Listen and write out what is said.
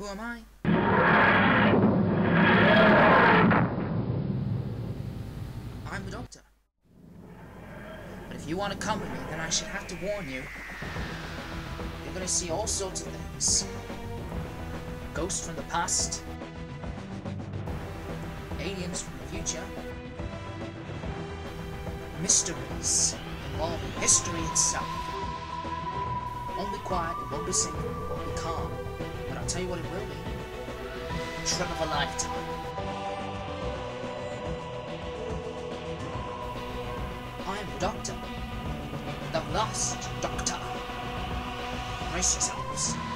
Who am I? I'm the Doctor. But if you want to come with me, then I should have to warn you. You're gonna see all sorts of things. Ghosts from the past. Aliens from the future. Mysteries involving history itself. Won't quiet, it won't be singing, won't be calm. Tell you what it will be. Trip of a lifetime. I'm the Doctor. The Lost Doctor. Brace yourselves.